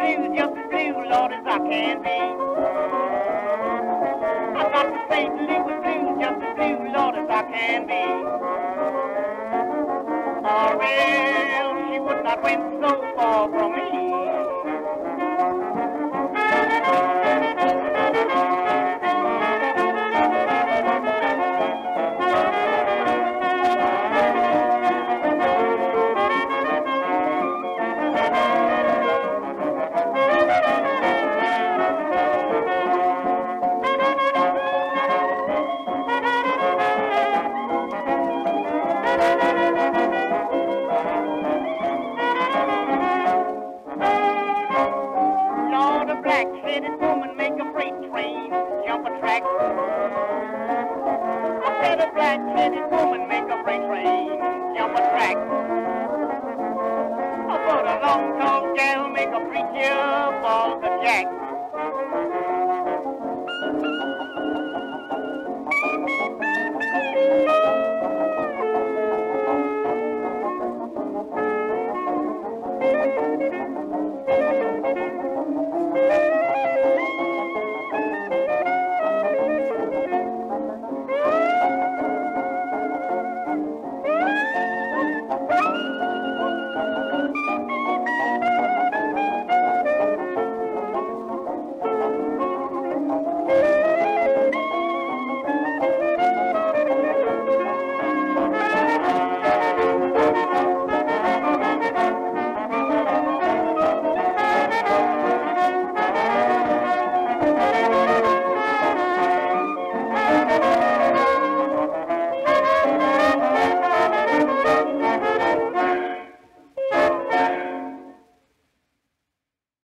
blues, just as blue, Lord, as I can be. I got the St. Louis blue, just as blue, Lord, as I can be. Oh, well, she would not went so far from me. track. I said a black-headed woman make a freight train jump a track. I put a long tall gal make a preacher fall the jack.